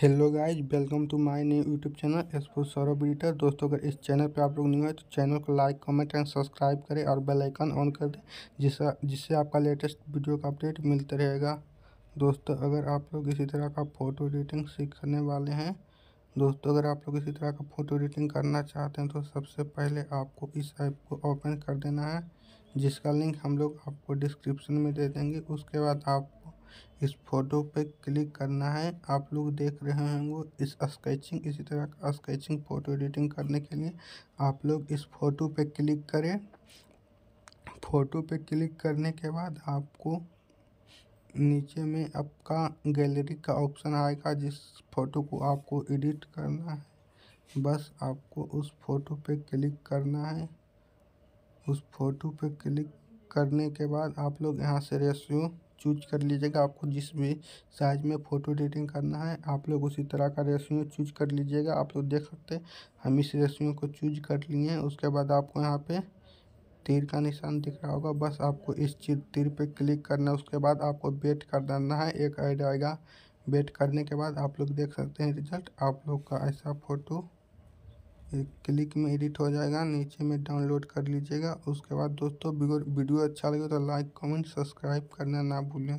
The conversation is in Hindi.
Hello guys welcome to my new YouTube channel एसपो Saurabh editor. दोस्तों, अगर इस चैनल पर आप लोग न्यू है तो चैनल को लाइक, कमेंट एंड सब्सक्राइब करें और बेल आइकन ऑन कर दें, जिससे जिससे आपका लेटेस्ट वीडियो का अपडेट मिलता रहेगा। दोस्तों, अगर आप लोग इसी तरह का फ़ोटो एडिटिंग सीखने वाले हैं, दोस्तों, अगर आप लोग इसी तरह का फ़ोटो एडिटिंग करना चाहते हैं तो सबसे पहले आपको इस ऐप को ओपन कर देना है, जिसका लिंक हम लोग आपको डिस्क्रिप्शन में दे देंगे। उसके बाद आप इस फ़ोटो पे क्लिक करना है। आप लोग देख रहे होंगे इस स्केचिंग, इसी तरह का स्केचिंग फ़ोटो एडिटिंग करने के लिए। आप लोग इस फ़ोटो पे क्लिक करें। फ़ोटो पे क्लिक करने के बाद आपको नीचे में आपका गैलरी का ऑप्शन आएगा, जिस फ़ोटो को आपको एडिट करना है। बस आपको उस फ़ोटो पे क्लिक करना है। उस फ़ोटो पे क्लिक करने के बाद आप लोग यहाँ से रेशियो चूज़ कर लीजिएगा। आपको जिस भी साइज़ में फ़ोटो एडिटिंग करना है, आप लोग उसी तरह का रेशियो चूज़ कर लीजिएगा। आप लोग देख सकते हैं, हम इस रेशियो को चूज़ कर लिए हैं। उसके बाद आपको यहाँ पे तीर का निशान दिख रहा होगा। बस आपको इस तीर पे क्लिक करना है। उसके बाद आपको वेट कर देना है। एक ऐड आएगा वेट करने के बाद आप लोग देख सकते हैं रिज़ल्ट। आप लोग का ऐसा फ़ोटो एक क्लिक में एडिट हो जाएगा, नीचे में डाउनलोड कर लीजिएगा। उसके बाद दोस्तों वीडियो अच्छा लगे तो लाइक, कमेंट, सब्सक्राइब करना ना भूलें।